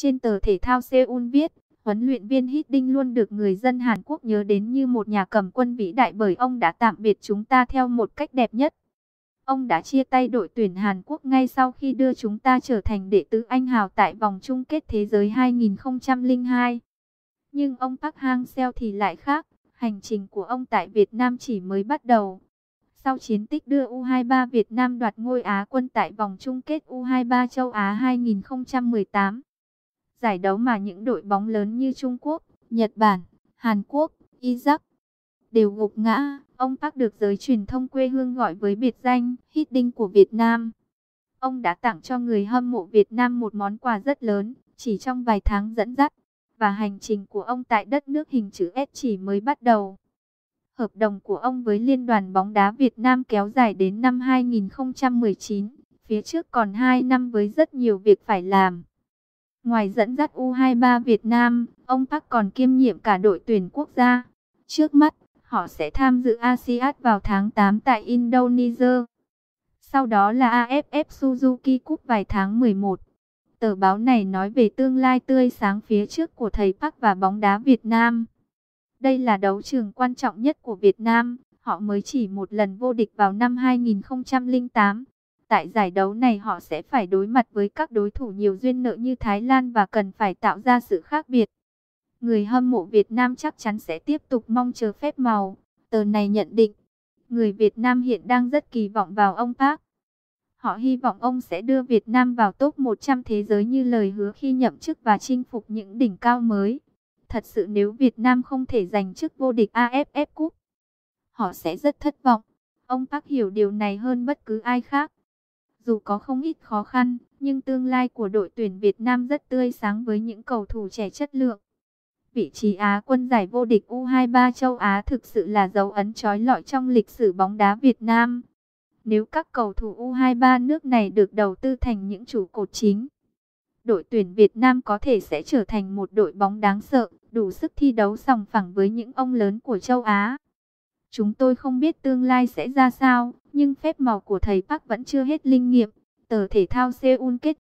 Trên tờ thể thao Seoul viết, huấn luyện viên Hiddink luôn được người dân Hàn Quốc nhớ đến như một nhà cầm quân vĩ đại bởi ông đã tạm biệt chúng ta theo một cách đẹp nhất. Ông đã chia tay đội tuyển Hàn Quốc ngay sau khi đưa chúng ta trở thành đệ tứ anh hào tại vòng chung kết thế giới 2002. Nhưng ông Park Hang-seo thì lại khác, hành trình của ông tại Việt Nam chỉ mới bắt đầu. Sau chiến tích đưa U23 Việt Nam đoạt ngôi Á quân tại vòng chung kết U23 châu Á 2018, giải đấu mà những đội bóng lớn như Trung Quốc, Nhật Bản, Hàn Quốc, Iraq đều gục ngã, ông Park được giới truyền thông quê hương gọi với biệt danh hít đinh của Việt Nam. Ông đã tặng cho người hâm mộ Việt Nam một món quà rất lớn, chỉ trong vài tháng dẫn dắt, và hành trình của ông tại đất nước hình chữ S chỉ mới bắt đầu. Hợp đồng của ông với Liên đoàn bóng đá Việt Nam kéo dài đến năm 2019, phía trước còn 2 năm với rất nhiều việc phải làm. Ngoài dẫn dắt U23 Việt Nam, ông Park còn kiêm nhiệm cả đội tuyển quốc gia. Trước mắt, họ sẽ tham dự ASEAN vào tháng 8 tại Indonesia. Sau đó là AFF Suzuki Cup vài tháng 11. Tờ báo này nói về tương lai tươi sáng phía trước của thầy Park và bóng đá Việt Nam. Đây là đấu trường quan trọng nhất của Việt Nam. Họ mới chỉ một lần vô địch vào năm 2008. Tại giải đấu này họ sẽ phải đối mặt với các đối thủ nhiều duyên nợ như Thái Lan và cần phải tạo ra sự khác biệt. Người hâm mộ Việt Nam chắc chắn sẽ tiếp tục mong chờ phép màu. Tờ này nhận định, người Việt Nam hiện đang rất kỳ vọng vào ông Park. Họ hy vọng ông sẽ đưa Việt Nam vào top 100 thế giới như lời hứa khi nhậm chức và chinh phục những đỉnh cao mới. Thật sự nếu Việt Nam không thể giành chức vô địch AFF Cup, họ sẽ rất thất vọng. Ông Park hiểu điều này hơn bất cứ ai khác. Dù có không ít khó khăn, nhưng tương lai của đội tuyển Việt Nam rất tươi sáng với những cầu thủ trẻ chất lượng. Vị trí Á quân giải vô địch U23 châu Á thực sự là dấu ấn trói lọi trong lịch sử bóng đá Việt Nam. Nếu các cầu thủ U23 nước này được đầu tư thành những trụ cột chính, đội tuyển Việt Nam có thể sẽ trở thành một đội bóng đáng sợ, đủ sức thi đấu sòng phẳng với những ông lớn của châu Á. Chúng tôi không biết tương lai sẽ ra sao, nhưng phép màu của thầy Park vẫn chưa hết linh nghiệm. Tờ thể thao Seoul kết